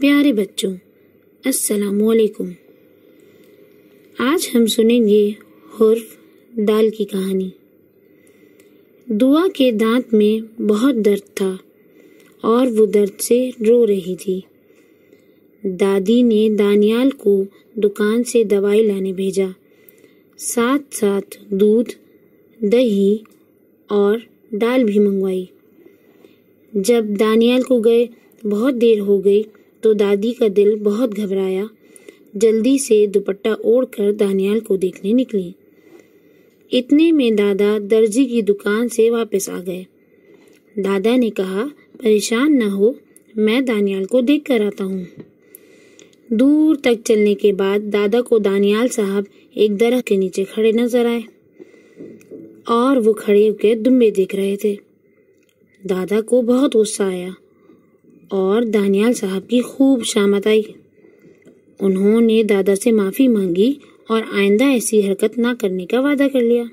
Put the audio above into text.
प्यारे बच्चों, अस्सलामुअलैकुम। आज हम सुनेंगे हर्फ दाल की कहानी। दुआ के दांत में बहुत दर्द था और वो दर्द से रो रही थी। दादी ने दानियाल को दुकान से दवाई लाने भेजा। साथ साथ दूध, दही और दाल भी मंगवाई। जब दानियाल को गए, बहुत देर हो गई तो दादी का दिल बहुत घबराया। जल्दी से दुपट्टा ओढ़कर दानियाल को देखने निकली। इतने में दादा दर्जी की दुकान से वापस आ गए। दादा ने कहा, परेशान न हो, मैं दानियाल को देख कर आता हूँ। दूर तक चलने के बाद दादा को दानियाल साहब एक दरख्त के नीचे खड़े नज़र आए और वो खड़े होकर दुम्बे देख रहे थे। दादा को बहुत गुस्सा आया। और दानियाल साहब की खूब शामत आई। उन्होंने दादा से माफ़ी मांगी और आइंदा ऐसी हरकत ना करने का वादा कर लिया।